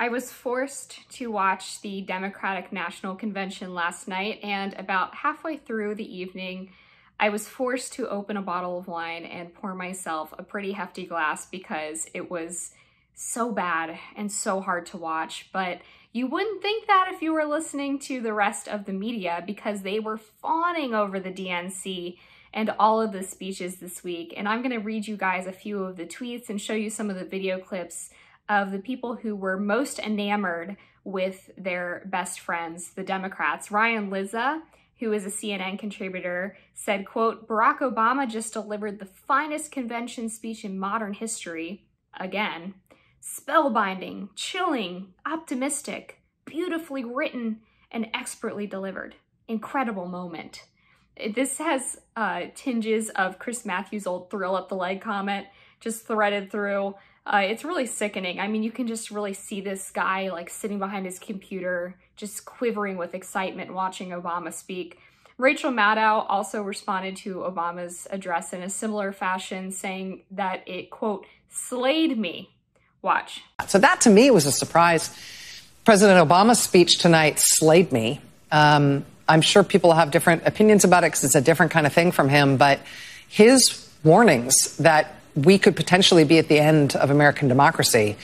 I was forced to watch the Democratic National Convention last night, and about halfway through the evening, I was forced to open a bottle of wine and pour myself a pretty hefty glass because it was so bad and so hard to watch. But you wouldn't think that if you were listening to the rest of the media because they were fawning over the DNC and all of the speeches this week. And I'm going to read you guys a few of the tweets and show you some of the video clips of the people who were most enamored with their best friends, the Democrats. Ryan Lizza, who is a CNN contributor, said, quote, Barack Obama just delivered the finest convention speech in modern history, again, spellbinding, chilling, optimistic, beautifully written, and expertly delivered. Incredible moment. This has uh, tinges of Chris Matthews' old thrill up the leg comment just threaded through. Uh, it's really sickening. I mean, you can just really see this guy like sitting behind his computer, just quivering with excitement watching Obama speak. Rachel Maddow also responded to Obama's address in a similar fashion, saying that it, quote, slayed me. Watch. So that to me was a surprise. President Obama's speech tonight slayed me. Um, I'm sure people have different opinions about it because it's a different kind of thing from him, but his warnings that we could potentially be at the end of American democracy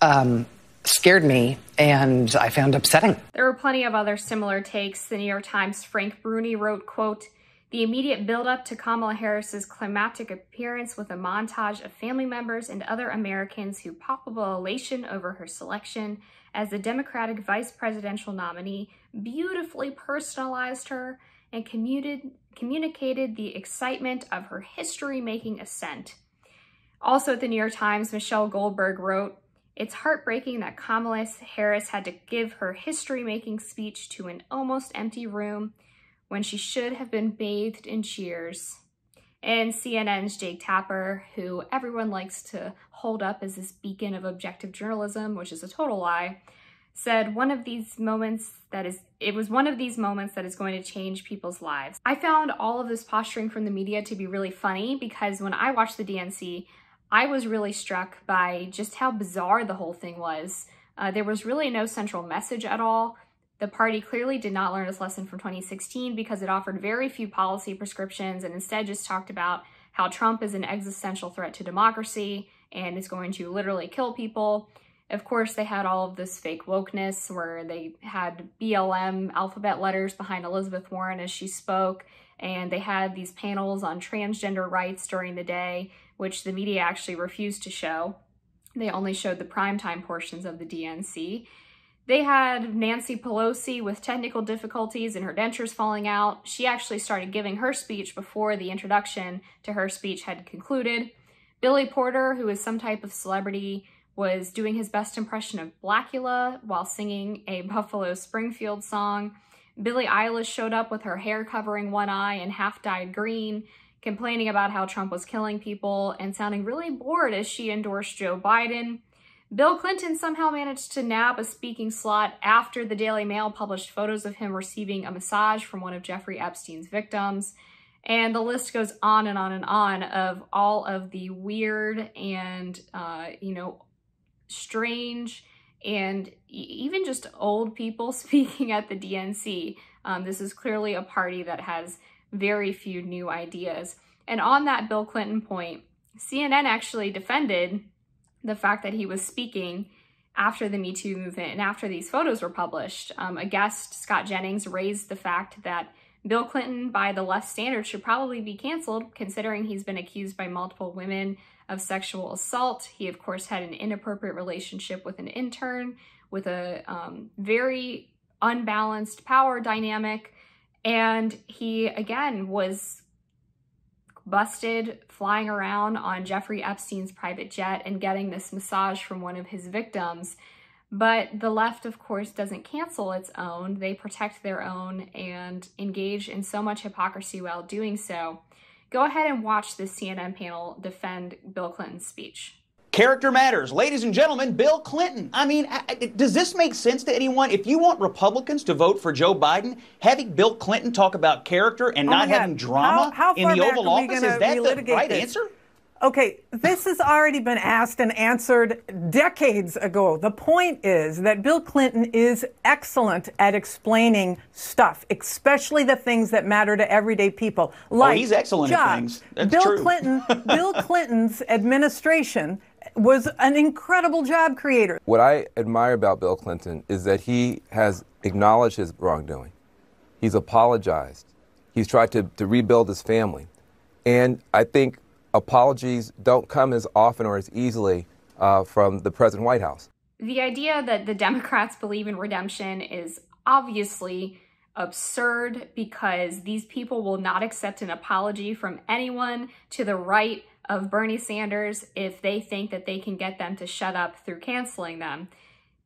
um, scared me and I found upsetting. There were plenty of other similar takes. The New York Times' Frank Bruni wrote, quote, the immediate buildup to Kamala Harris's climactic appearance with a montage of family members and other Americans who palpable elation over her selection as the Democratic vice presidential nominee beautifully personalized her and commuted, communicated the excitement of her history-making ascent. Also at the New York Times, Michelle Goldberg wrote, It's heartbreaking that Kamala Harris had to give her history-making speech to an almost empty room when she should have been bathed in cheers. And CNN's Jake Tapper, who everyone likes to hold up as this beacon of objective journalism, which is a total lie, said one of these moments that is, it was one of these moments that is going to change people's lives. I found all of this posturing from the media to be really funny because when I watched the DNC, I was really struck by just how bizarre the whole thing was. Uh, there was really no central message at all. The party clearly did not learn its lesson from 2016 because it offered very few policy prescriptions and instead just talked about how Trump is an existential threat to democracy and is going to literally kill people. Of course, they had all of this fake wokeness where they had BLM alphabet letters behind Elizabeth Warren as she spoke, and they had these panels on transgender rights during the day, which the media actually refused to show. They only showed the primetime portions of the DNC. They had Nancy Pelosi with technical difficulties and her dentures falling out. She actually started giving her speech before the introduction to her speech had concluded. Billy Porter, who is some type of celebrity, was doing his best impression of Blacula while singing a Buffalo Springfield song. Billie Eilish showed up with her hair covering one eye and half dyed green, complaining about how Trump was killing people and sounding really bored as she endorsed Joe Biden. Bill Clinton somehow managed to nab a speaking slot after the Daily Mail published photos of him receiving a massage from one of Jeffrey Epstein's victims. And the list goes on and on and on of all of the weird and, uh, you know, strange and even just old people speaking at the DNC. Um, this is clearly a party that has very few new ideas. And on that Bill Clinton point, CNN actually defended the fact that he was speaking after the Me Too movement and after these photos were published. Um, a guest, Scott Jennings, raised the fact that Bill Clinton, by the left standard, should probably be canceled, considering he's been accused by multiple women of sexual assault. He, of course, had an inappropriate relationship with an intern with a um, very unbalanced power dynamic. And he, again, was busted flying around on Jeffrey Epstein's private jet and getting this massage from one of his victims. But the left, of course, doesn't cancel its own. They protect their own and engage in so much hypocrisy while doing so. Go ahead and watch the CNN panel defend Bill Clinton's speech. Character matters. Ladies and gentlemen, Bill Clinton. I mean, does this make sense to anyone? If you want Republicans to vote for Joe Biden, having Bill Clinton talk about character and oh not having drama how, how in the Oval Office, is that the right this? answer? Okay, this has already been asked and answered decades ago. The point is that Bill Clinton is excellent at explaining stuff, especially the things that matter to everyday people. Oh, like oh, he's excellent jobs. at things. That's Bill true. Clinton, Bill Clinton's administration was an incredible job creator. What I admire about Bill Clinton is that he has acknowledged his wrongdoing. He's apologized. He's tried to, to rebuild his family. And I think apologies don't come as often or as easily uh, from the President White House. The idea that the Democrats believe in redemption is obviously absurd because these people will not accept an apology from anyone to the right of Bernie Sanders if they think that they can get them to shut up through canceling them.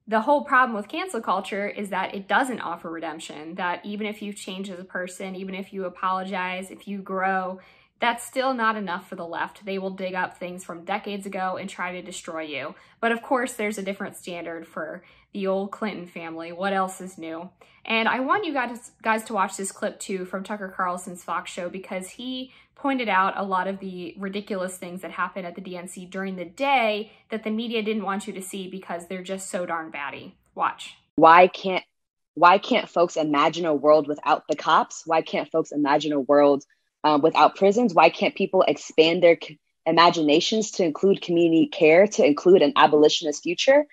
The whole problem with cancel culture is that it doesn't offer redemption, that even if you change as a person, even if you apologize, if you grow, that's still not enough for the left. They will dig up things from decades ago and try to destroy you. But of course, there's a different standard for the old Clinton family. What else is new? And I want you guys, guys to watch this clip too from Tucker Carlson's Fox show because he pointed out a lot of the ridiculous things that happened at the DNC during the day that the media didn't want you to see because they're just so darn batty. Watch. Why can't why can't folks imagine a world without the cops? Why can't folks imagine a world um, without prisons? Why can't people expand their imaginations to include community care, to include an abolitionist future?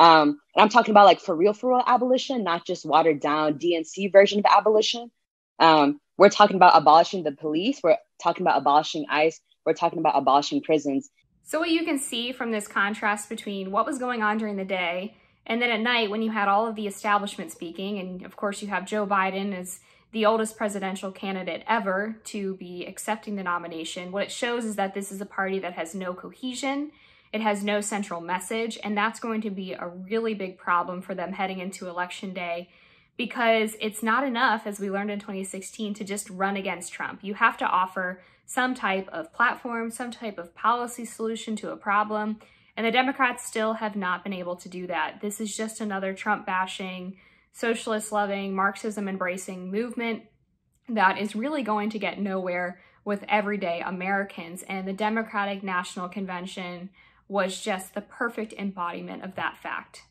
Um, and I'm talking about like for real, for real abolition, not just watered down DNC version of abolition. Um, we're talking about abolishing the police. We're talking about abolishing ICE. We're talking about abolishing prisons. So what you can see from this contrast between what was going on during the day and then at night when you had all of the establishment speaking, and of course you have Joe Biden as the oldest presidential candidate ever to be accepting the nomination. What it shows is that this is a party that has no cohesion, it has no central message, and that's going to be a really big problem for them heading into election day because it's not enough, as we learned in 2016, to just run against Trump. You have to offer some type of platform, some type of policy solution to a problem, and the Democrats still have not been able to do that. This is just another Trump bashing, socialist loving, Marxism embracing movement that is really going to get nowhere with everyday Americans. And the Democratic National Convention was just the perfect embodiment of that fact.